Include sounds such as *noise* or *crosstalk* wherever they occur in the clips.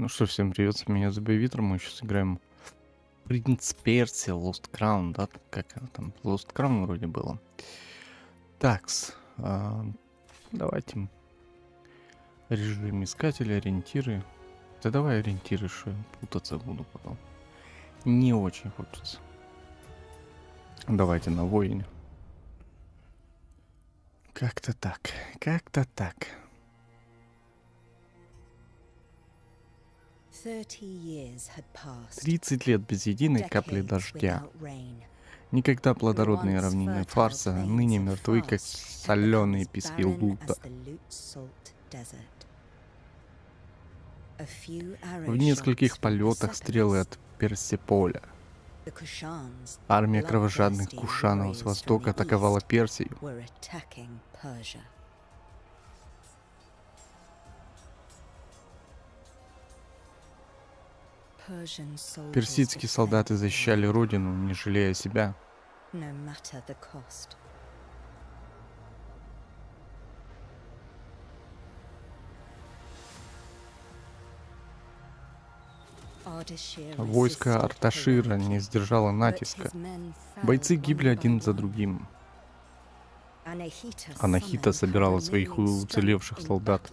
Ну что, всем привет, меня зовут Витер, мы сейчас играем Принц Перси, Lost Crown, да? Как она там? Lost Crown вроде было. Такс, а, давайте режим искателя, ориентиры. Да давай ориентиры, что я путаться буду потом. Не очень хочется. Давайте на воине. Как-то так, как-то так. 30 лет без единой капли дождя. Никогда плодородные равнины фарса ныне мертвы, как соленые пески лута. В нескольких полетах стрелы от Персиполя. Армия кровожадных кушанов с востока атаковала Персию. Персидские солдаты защищали родину, не жалея себя. Войско Арташира не сдержало натиска. Бойцы гибли один за другим. Анахита собирала своих уцелевших солдат.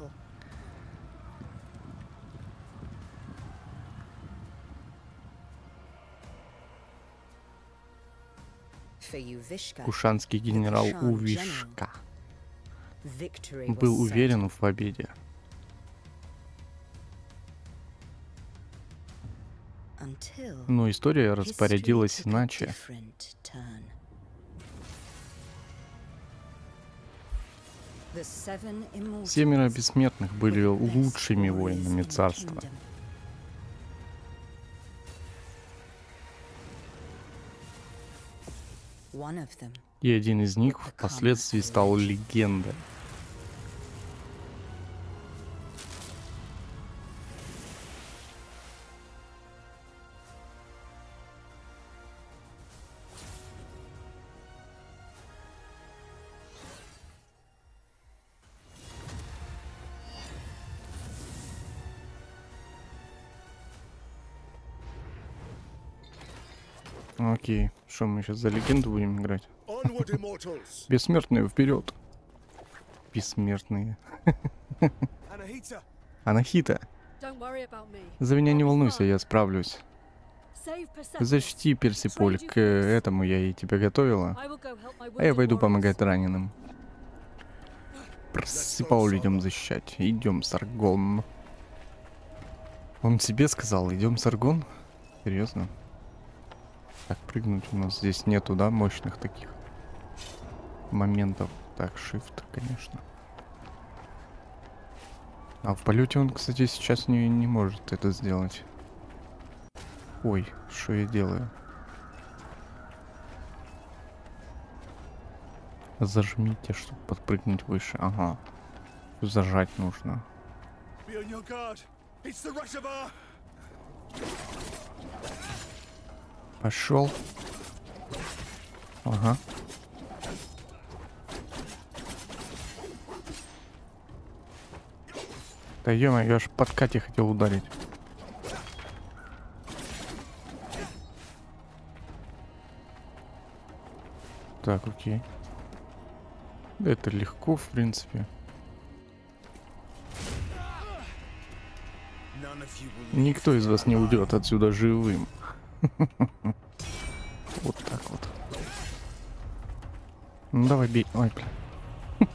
Кушанский генерал Увишка был уверен в победе. Но история распорядилась иначе. Семеро бессмертных были лучшими воинами царства. И один из них впоследствии стал легендой. Окей, что мы сейчас за легенду будем играть? *laughs* Бессмертные вперед. Бессмертные. *laughs* Анахита. За меня не волнуйся, я справлюсь. Защити Персиполь, к этому я и тебя готовила. А я пойду помогать раненым. Персиполь идем защищать. Идем, Саргон. Он тебе сказал, идем, Саргон? Серьезно? Так, прыгнуть у нас здесь нету, да, мощных таких моментов. Так, shift, конечно. А в полете он, кстати, сейчас не, не может это сделать. Ой, что я делаю? Зажмите, чтобы подпрыгнуть выше. Ага. Зажать нужно. Пошел. Ага. Да ё я аж под Кате хотел ударить. Так, окей. Это легко, в принципе. Никто из вас не уйдет отсюда живым. *laughs* Вот так вот. Ну давай бей. Ой, бля. *laughs*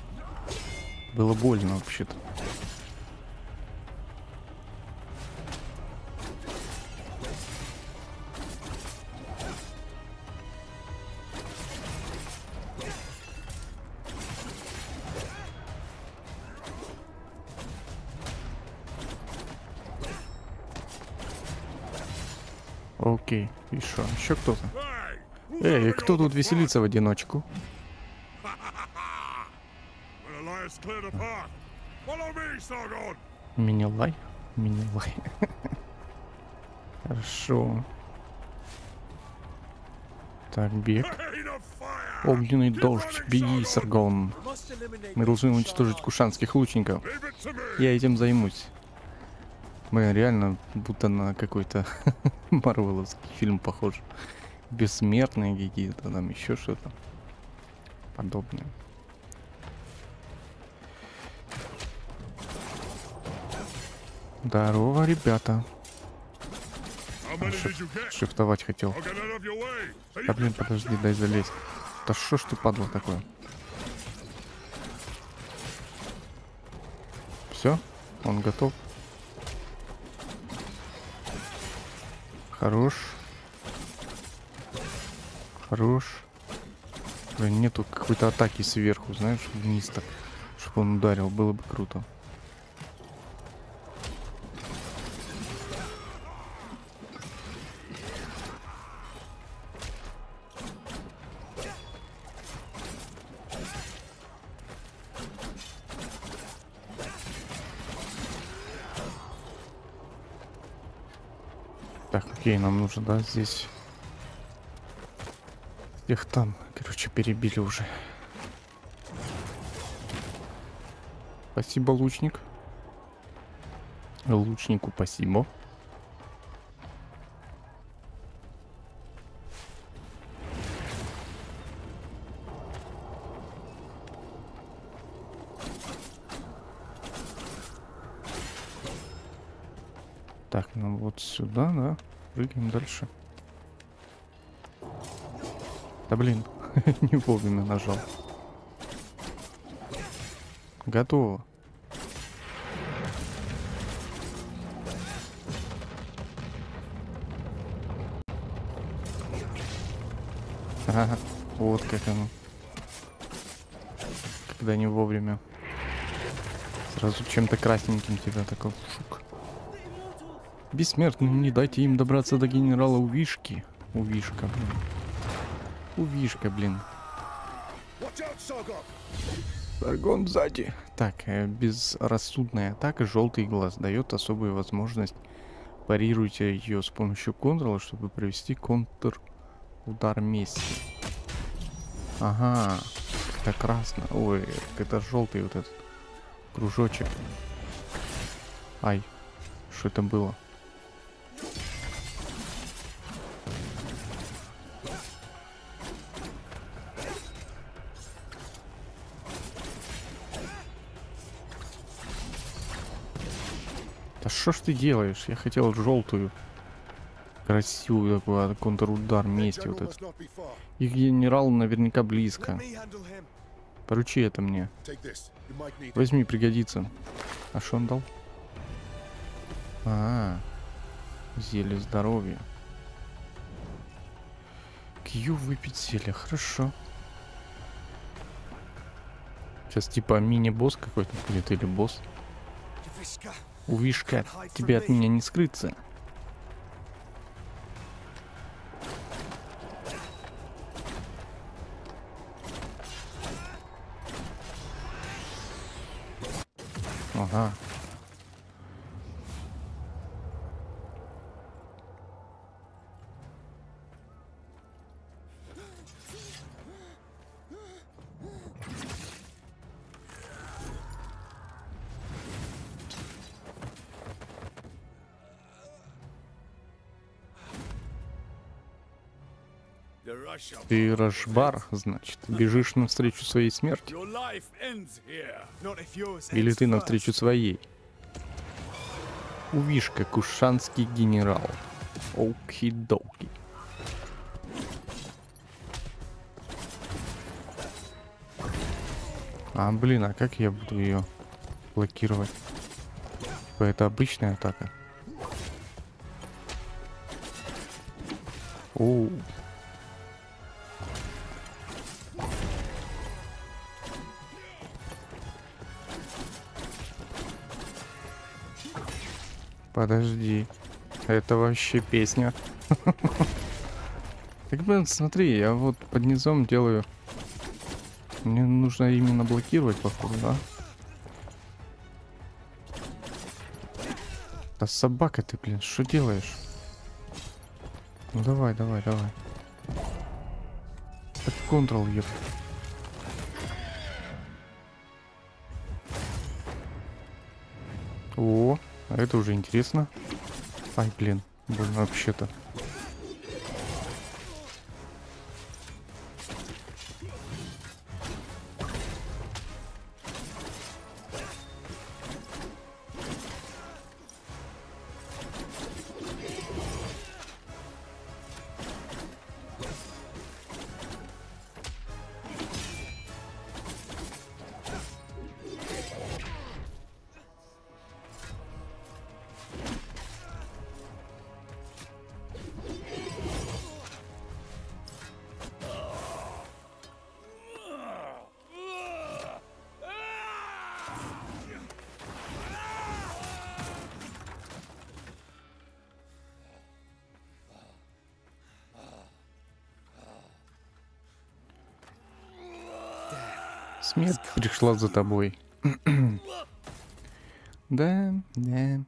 Было больно вообще-то. Окей, и что? Еще кто-то? Эй, кто тут веселится в одиночку? Минилай? Минилай. *laughs* Хорошо. Так, бег. Огненный дождь, беги, Саргон. Мы должны уничтожить кушанских лучников. Я этим займусь. Мы реально будто на какой-то *laughs* марвеловский фильм похож. Бессмертные какие-то, там еще что-то подобное. Здорово, ребята. Шиф- шифтовать хотел. Да блин, подожди, дай залезть. Да что ж ты падла такое? Все? Он готов? Хорош. Хорош. Блин, нету какой-то атаки сверху, знаешь, вниз так. Чтобы он ударил, было бы круто. Так, окей, нам нужно, да, здесь... Их там, короче, перебили уже. Спасибо, лучник. Лучнику спасибо. Сюда, да. Прыгаем дальше. Да блин, *laughs* не вовремя нажал. Готово. Ага, вот как оно. Когда не вовремя. Сразу чем-то красненьким тебя такой шук. Бессмертным не дайте им добраться до генерала Увишки. Увишка, блин. Увишка, блин. Аргон сзади. Так, э, безрассудная атака, желтый глаз дает особую возможность. Парируйте ее с помощью контрола, чтобы провести контр удар мести. Ага, это красно. Ой, это желтый вот этот кружочек. Ай, что это было? Да что ж ты делаешь? Я хотел желтую. Красивую такую а, контрудар мести вот этот. Их генерал наверняка близко. Поручи это мне. Возьми, пригодится. А что он дал? А, зелье здоровья. Кью выпить зелье, хорошо. Сейчас типа мини-босс какой-то будет или босс. Увишка, тебе от меня не скрыться. Ты Рашбар, значит, бежишь навстречу своей смерти? Или ты навстречу своей? Увишка, кушанский генерал. Оки-доки. А, блин, а как я буду ее блокировать? Типа это обычная атака. Оу. Подожди. Это вообще песня. *laughs* Так, блин, смотри, я вот под низом делаю. Мне нужно именно блокировать, походу, да? Да собака ты, блин, что делаешь? Ну давай, давай, давай. Так контрол, еб. О, это уже интересно. Ай, блин, больно вообще-то. Смерть пришла за тобой. да, да.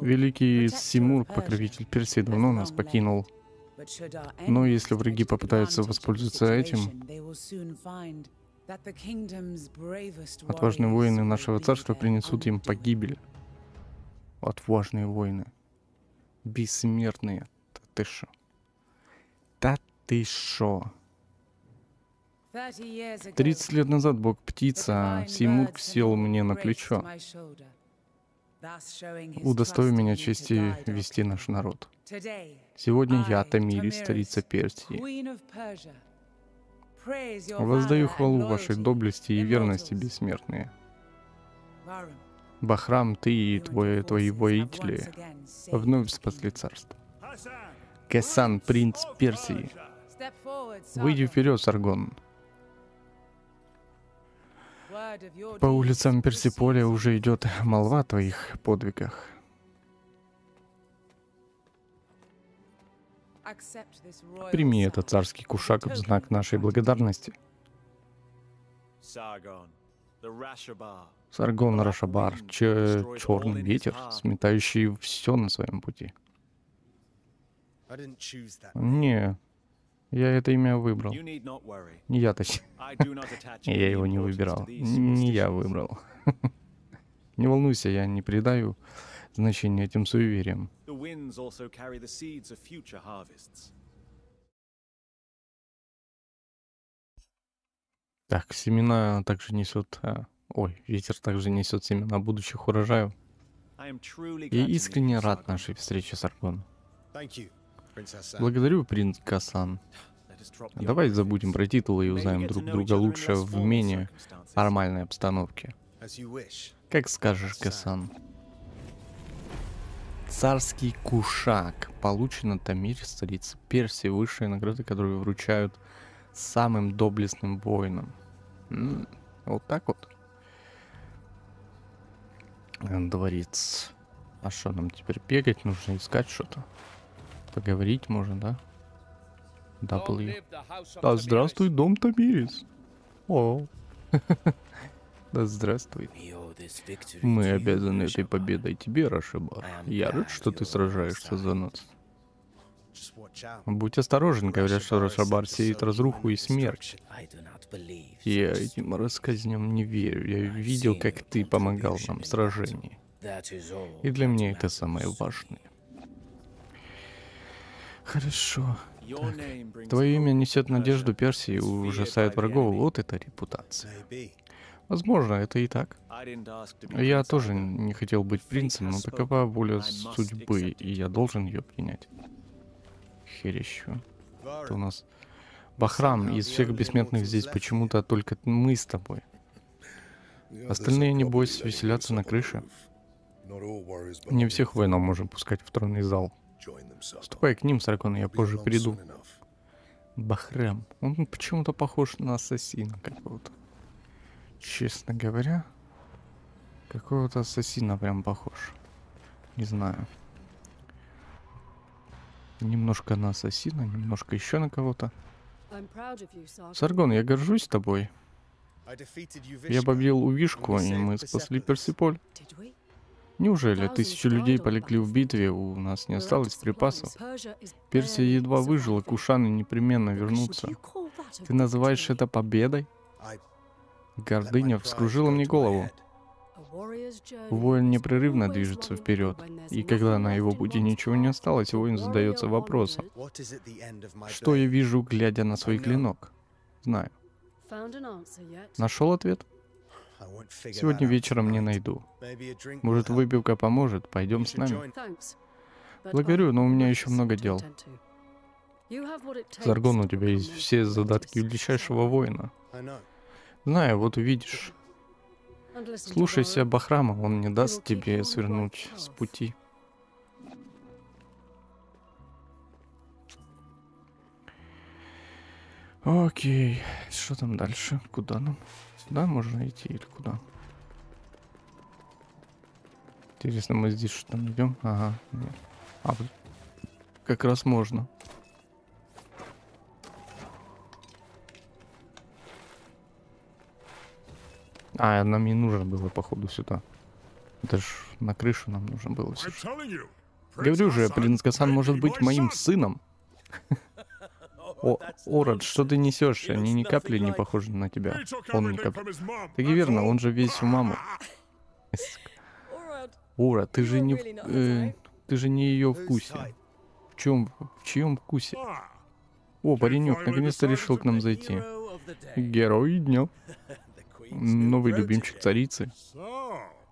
Великий Симур, покровитель Персии, давно нас покинул. Но если враги попытаются воспользоваться этим, отважные воины нашего царства принесут им погибель. Отважные воины. Бессмертные. Да ты шо? Да ты шо? Тридцать лет назад бог птица Симур сел мне на плечо, удостоив меня чести вести наш народ. Сегодня я, Тамири, столица Персии. Воздаю хвалу вашей доблести и верности, бессмертные. Бахрам, ты и твои, твои воители вновь спасли царство. Кесан, принц Персии, выйди вперед, Саргон. По улицам Персиполя уже идет молва о твоих подвигах. Прими этот царский кушак в знак нашей благодарности. Саргон Рашабар, черный ветер, сметающий все на своем пути. Не, я это имя выбрал. Не я, точнее. *laughs* Я его не выбирал. Не я выбрал. *laughs* Не волнуйся, я не придаю значения этим суевериям. Так, семена также несут... А, ой, ветер также несет семена будущих урожаев. Я искренне рад нашей встрече с Аргон. Благодарю, принц Касан. Давай забудем про титулы и узнаем друг друга лучше в менее нормальной обстановке. Как скажешь, Касан. Царский кушак. Получен от Тамире, столицы Персии. Высшие награды, которые вручают самым доблестным воинам. М-м, вот так вот. Дворец. А что нам теперь бегать? Нужно искать что-то. Поговорить можно, да? W. *laughs* Да, здравствуй, дом Тамирис. О. Да здравствуй. Мы обязаны этой победой тебе, Рашибар. Я рад, что ты сражаешься за нас. Будь осторожен, говорят, что Рашабар сеет разруху и смерть. Я этим рассказням не верю. Я видел, как ты помогал нам в сражении. И для меня это самое важное. Хорошо. Так. Твое имя несет надежду Персии и ужасает врагов. Вот это репутация. Возможно, это и так. Я тоже не хотел быть принцем, но такова воля судьбы, и я должен ее принять. Херещу. Это у нас Бахрам. Из всех бессмертных здесь почему-то только мы с тобой. Остальные, небось, веселятся на крыше. Не всех воинов можем пускать в тронный зал. Ступай к ним, Саркон, я позже приду. Бахрем. Он почему-то похож на ассасина какого-то. Честно говоря, какого-то ассасина прям похож. Не знаю. Немножко на ассасина, немножко еще на кого-то. Саргон, я горжусь тобой. Я побил Увишку, и мы спасли Персиполь. Неужели тысячи людей полегли в битве, у нас не осталось припасов? Персия едва выжила, кушаны непременно вернутся. Ты называешь это победой? Гордыня вскружила мне голову. Воин непрерывно движется вперед, и когда на его пути ничего не осталось, воин задается вопросом, что я вижу, глядя на свой клинок? Знаю. Нашел ответ? Сегодня вечером не найду. Может, выпивка поможет? Пойдем с нами. Благодарю, но у меня еще много дел. Заргон, у тебя есть все задатки величайшего воина. Знаю, вот увидишь. Слушайся Бахрама, он не даст тебе свернуть с пути. Окей, что там дальше? Куда нам? Сюда можно идти или куда? Интересно, мы здесь что найдем? Ага, нет. А, как раз можно. А, нам не нужно было, походу, сюда. Это ж на крышу нам нужно было все. Говорю же, принц Гасан может быть моим сыном. *laughs* О, Орад, что ты несешь? Они ни капли не похожи на тебя. Он ни капли. Так и верно, он же весь в маму. Ора, ты же не... Э, ты же не ее вкусе. В чем? В чьем вкусе? О, паренек, наконец-то решил к нам зайти. Герой дня. Новый любимчик царицы.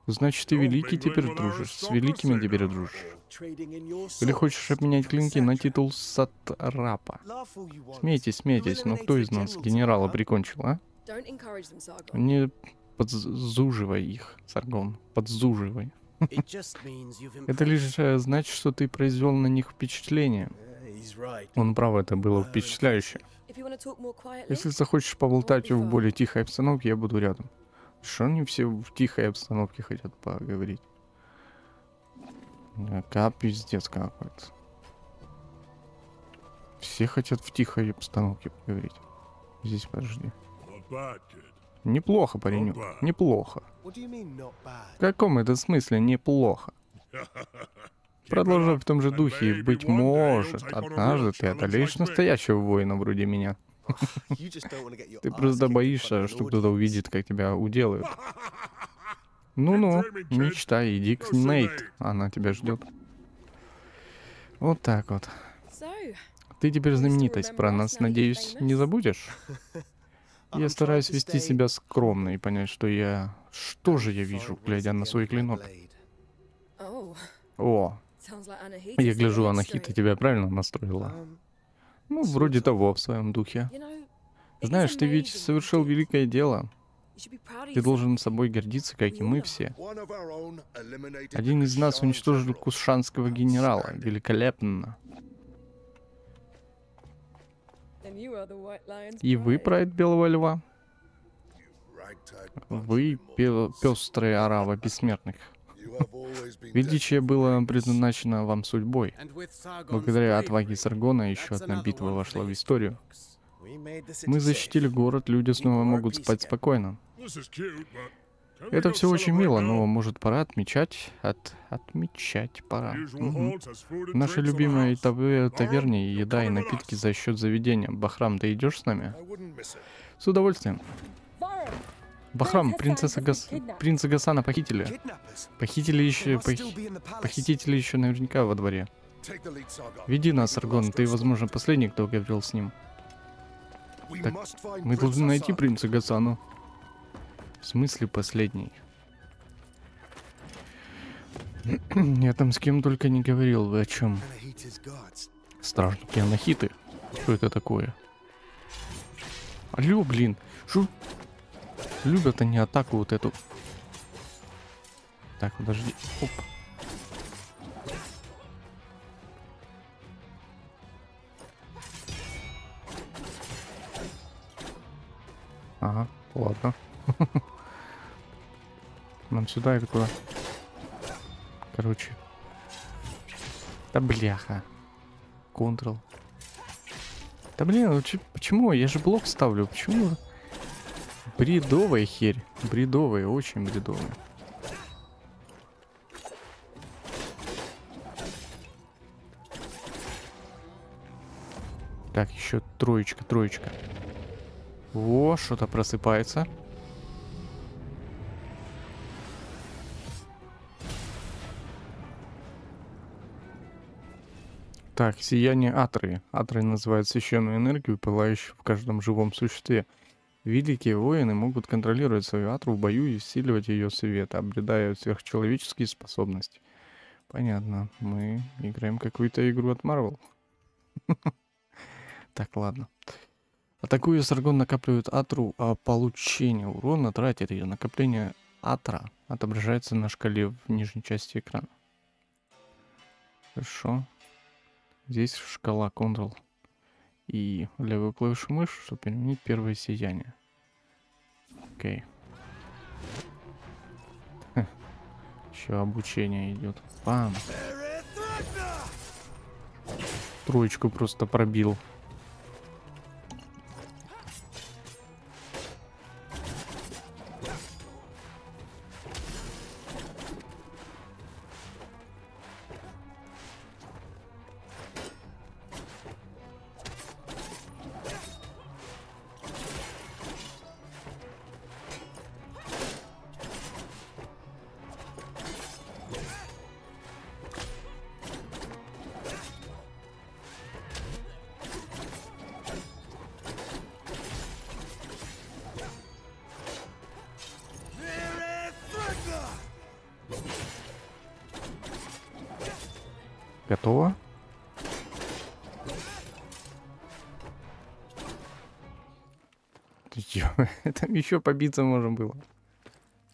Значит, ты великий теперь дружишь, с великими теперь дружишь. Или хочешь обменять клинки на титул сатрапа? Смейтесь, смейтесь, но кто из нас генерала прикончил, а? Не подзуживай их, Саргон, подзуживай. Это лишь э, значит, что ты произвел на них впечатление. Он прав, это было впечатляюще. Если захочешь поболтать в более тихой обстановке, я буду рядом. Что они все в тихой обстановке хотят поговорить? Как пиздец какой-то. Все хотят в тихой обстановке поговорить. Здесь подожди. Неплохо, паренек. Неплохо. В каком это смысле неплохо? *laughs* Продолжай в том же духе, и, быть может, однажды ты одолеешь настоящего воина вроде меня. *laughs* Ты просто боишься, что кто-то увидит, как тебя уделают. Ну-ну, мечтай, иди к Нейт, она тебя ждет. Вот так вот. Ты теперь знаменитость, про нас, надеюсь, не забудешь? Я стараюсь вести себя скромно и понять, что я... Что же я вижу, глядя на свой клинок? О, я гляжу, Анахита тебя правильно настроила. Ну, вроде того, в своем духе. Знаешь, ты ведь совершил великое дело. Ты должен собой гордиться, как и мы все. Один из нас уничтожил кушанского генерала. Великолепно. И вы прайд Белого Льва? Вы пестрые арава бессмертных. Величие было предназначено вам судьбой. Благодаря отваге Саргона еще одна битва вошла в историю. Мы защитили город, люди снова могут спать спокойно. Это все очень мило, но может пора отмечать, от, отмечать пора. Угу. Наша любимая тав... таверне еда и напитки за счет заведения. Бахрам, ты идешь с нами? С удовольствием. Бахрам, принцесса Гас... принца Гасана похитили. Похитили еще... Пох... Похитители еще наверняка во дворе. Веди нас, Аргон, ты, возможно, последний, кто говорил с ним. Так, мы должны найти принца Гасану. В смысле последний? *clears throat* Я там с кем только не говорил, вы о чем? Стражники Анахиты? Что это такое? Алло, блин, шо? Любят они атаку вот эту. Так, подожди. Оп. Ага, ладно. *laughs* Нам сюда или куда? Короче. Да бляха. Контрол. Да блин, ну почему? Я же блок ставлю. Почему? Бредовая херь. Бредовая, очень бредовая. Так, еще троечка, троечка. О, что-то просыпается. Так, сияние Атры. Атрой называют священную энергию, пылающую в каждом живом существе. Великие воины могут контролировать свою Атру в бою и усиливать ее свет, обретая сверхчеловеческие способности. Понятно. Мы играем какую-то игру от Marvel. *laughs* Так, ладно. Атакуя Саргон накапливает Атру, а получение урона тратит ее. Накопление Атра отображается на шкале в нижней части экрана. Хорошо. Здесь шкала Ctrl и левую клавишу мышь, чтобы применить первое сияние. Окей. *laughs* Еще обучение идет. Пам. Троечку просто пробил. Готово? Ты чё? Там еще побиться можно было.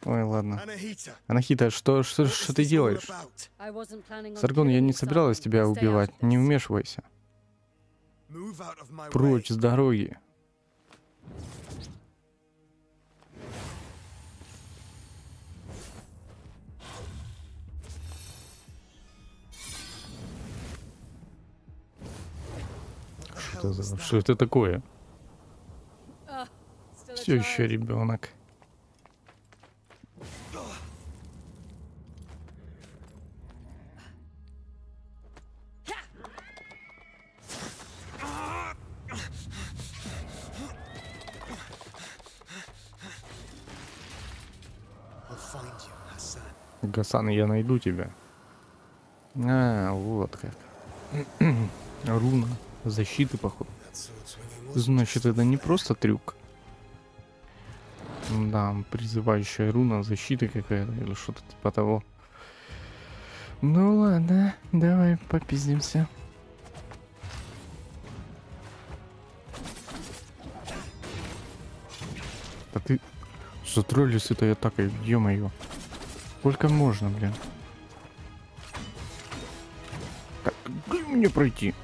Ой, ладно. Анахита, что, что, что ты делаешь? Саргон, я не собиралась тебя убивать. Не вмешивайся. Прочь с дороги. Что, за- что это такое? Все еще ребенок. Гасан, я найду тебя. А, вот как. *clears throat* Руна. Защиты, походу. Значит, это не просто трюк. Да, призывающая руна защиты какая-то или что-то типа того. Ну ладно, давай попиздимся. А ты затролли с этой атакой, ё-моё. Сколько можно, блин? Так, дай мне пройти.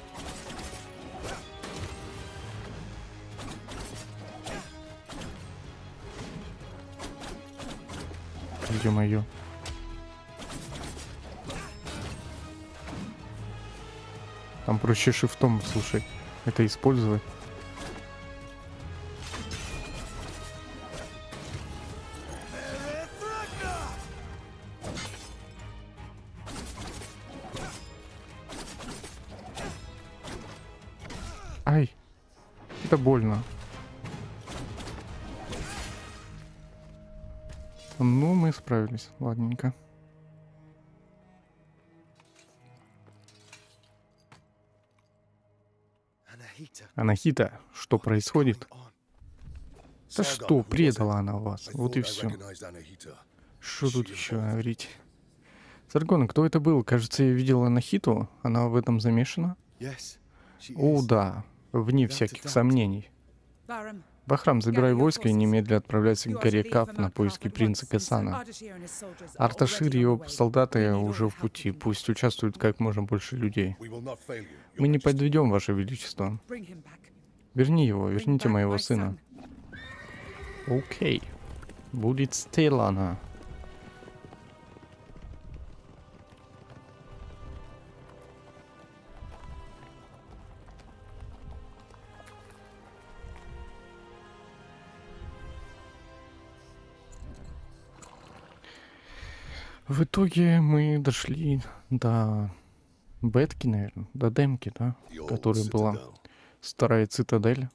Ё-моё. Там проще шифтом, слушай, это использовать. Справились, ладненько. Анахита, что происходит? Да что, предала она вас, вот и все. Что тут еще говорить? Саргон, кто это был? Кажется, я видел Анахиту. Она в этом замешана? О, да, вне всяких сомнений. Бахрам, забирай войско и немедленно отправляйся к горе Кап на поиски принца Касана. Арташир и его солдаты уже в пути. Пусть участвуют как можно больше людей. Мы не подведем, Ваше Величество. Верни его, верните моего сына. Окей. Будет сделано. В итоге мы дошли до бетки, наверное, до демки, да, которая была. Старая цитадель.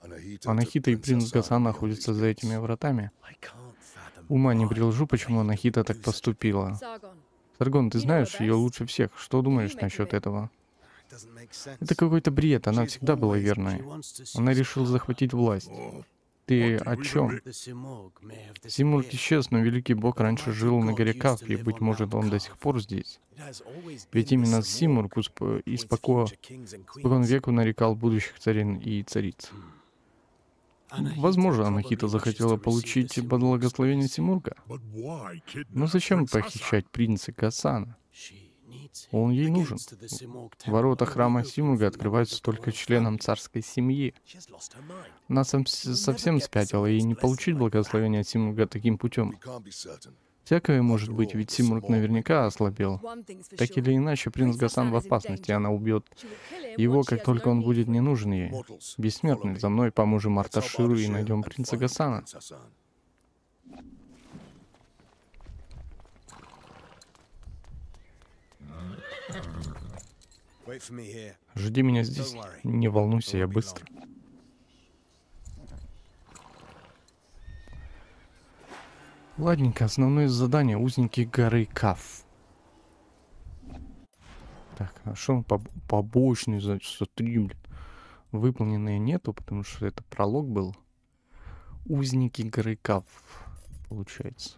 Анахита и принц Гасан находятся за этими вратами. Ума не приложу, почему Анахита так поступила. Саргон, ты знаешь ее лучше всех. Что думаешь насчет этого? Это какой-то бред, она всегда была верной. Она решила захватить власть. Ты о чем? Симург исчез, но Великий Бог раньше жил на горе Кав, и, быть может, он до сих пор здесь. Ведь именно Симург усп... испоко... испокон веку нарекал будущих царин и цариц. Возможно, Анахита захотела получить благословение Симурга. Но зачем похищать принца Касана? Он ей нужен. Ворота храма Симуга открываются только членам царской семьи. Она совсем спятила, и не получить благословения Симуга таким путем. Всякое может быть, ведь Симург наверняка ослабел. Так или иначе, принц Гасан в опасности, она убьет его, как только он будет не нужен ей. Бессмертный, за мной поможем Арташиру и найдем принца Гасана. Жди меня здесь. Не волнуйся, я быстро. Ладненько, основное задание узники горы Каф. Так, а что поб побочный, значит, смотри, блин. Выполненные нету, потому что это пролог был. Узники горы Каф, получается.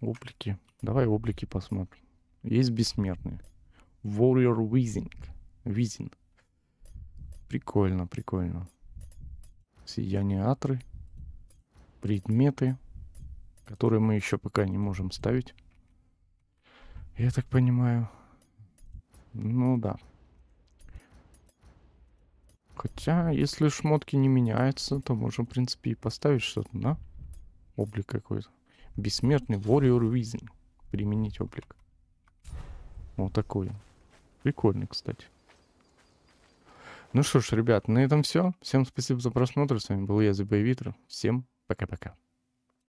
Облики. Давай облики посмотрим. Есть бессмертные. Warrior Wizing. Wizing. Прикольно, прикольно. Сияние Атры. Предметы, которые мы еще пока не можем ставить. Я так понимаю. Ну да. Хотя, если шмотки не меняются, то можно, в принципе, и поставить что-то, да? Облик какой-то. Бессмертный Warrior Wizing. Применить облик. Вот такой. Прикольный, кстати. Ну что ж, ребят, на этом все. Всем спасибо за просмотр. С вами был я, Забоевитр. Всем пока-пока.